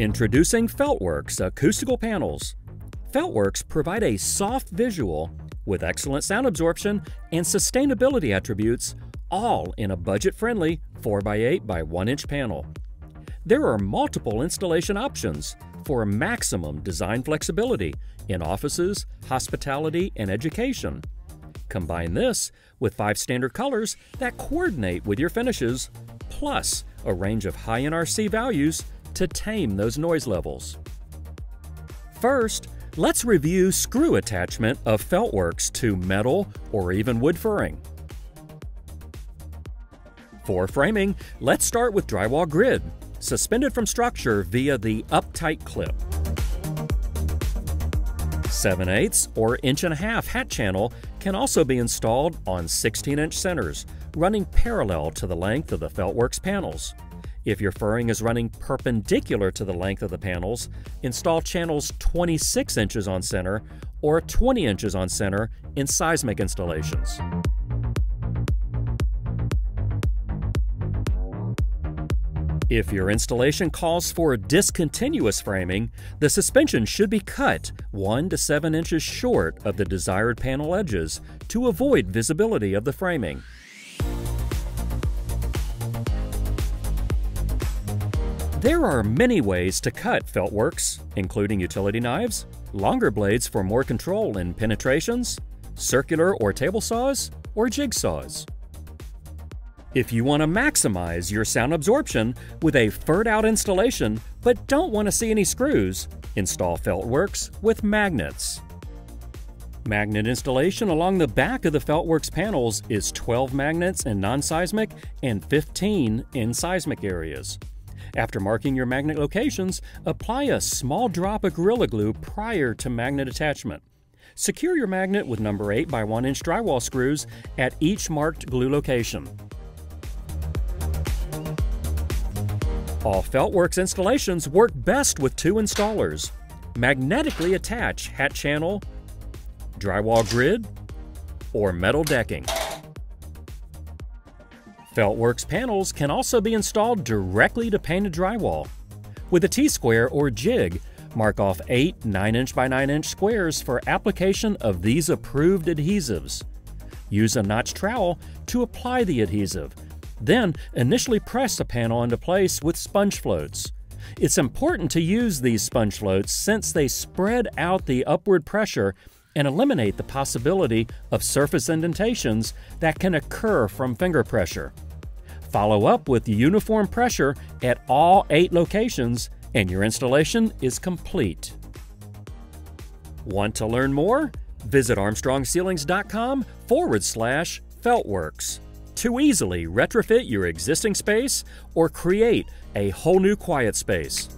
Introducing Feltworks acoustical panels. Feltworks provide a soft visual with excellent sound absorption and sustainability attributes, all in a budget friendly 4x8 by 1 inch panel. There are multiple installation options for maximum design flexibility in offices, hospitality, and education. Combine this with five standard colors that coordinate with your finishes, plus a range of high NRC values to tame those noise levels. First, let's review screw attachment of Feltworks to metal or even wood furring. For framing, let's start with drywall grid, suspended from structure via the uptight clip. 7 8 or inch and a half hat channel can also be installed on 16 inch centers, running parallel to the length of the Feltworks panels. If your furring is running perpendicular to the length of the panels, install channels 26 inches on center or 20 inches on center in seismic installations. If your installation calls for discontinuous framing, the suspension should be cut 1 to 7 inches short of the desired panel edges to avoid visibility of the framing. There are many ways to cut Feltworks, including utility knives, longer blades for more control in penetrations, circular or table saws, or jigsaws. If you want to maximize your sound absorption with a furred out installation but don't want to see any screws, install Feltworks with magnets. Magnet installation along the back of the Feltworks panels is 12 magnets in non-seismic and 15 in seismic areas. After marking your magnet locations, apply a small drop of Gorilla Glue prior to magnet attachment. Secure your magnet with number 8 by 1 inch drywall screws at each marked glue location. All Feltworks installations work best with two installers. Magnetically attach hat channel, drywall grid, or metal decking. Feltworks panels can also be installed directly to painted drywall. With a T-square or jig, mark off 8 9-inch by 9-inch squares for application of these approved adhesives. Use a notch trowel to apply the adhesive then, initially press the panel into place with sponge floats. It's important to use these sponge floats since they spread out the upward pressure and eliminate the possibility of surface indentations that can occur from finger pressure. Follow up with uniform pressure at all eight locations, and your installation is complete. Want to learn more? Visit ArmstrongCeilings.com forward slash Feltworks to easily retrofit your existing space or create a whole new quiet space.